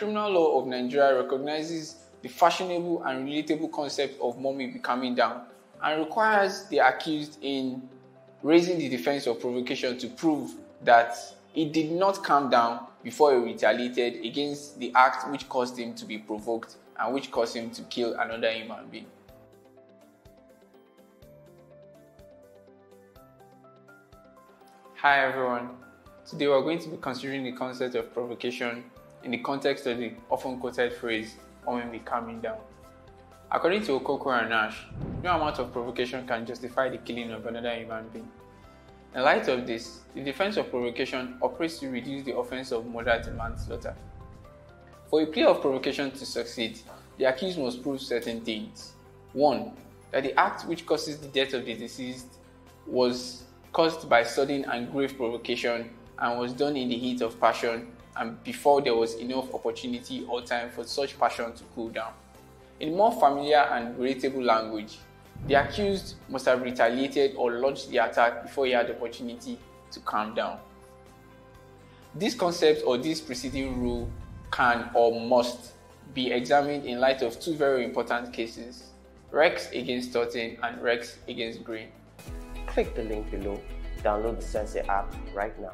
criminal law of Nigeria recognizes the fashionable and relatable concept of mommy becoming down and requires the accused in raising the defense of provocation to prove that he did not calm down before he retaliated against the act which caused him to be provoked and which caused him to kill another human being. Hi everyone. Today we're going to be considering the concept of provocation in the context of the often quoted phrase, be calming down. According to Okonkwo and Naish, no amount of provocation can justify the killing of another human being. In light of this, the defense of provocation operates to reduce the offense of murder to manslaughter. For a plea of provocation to succeed, the accused must prove certain things. 1. That the act which causes the death of the deceased was caused by sudden and grave provocation and was done in the heat of passion and before there was enough opportunity or time for such passion to cool down. In more familiar and relatable language, the accused must have retaliated or launched the attack before he had the opportunity to calm down. This concept or this preceding rule can or must be examined in light of two very important cases Rex against Totten and Rex against Green. Click the link below, download the Sensei app right now.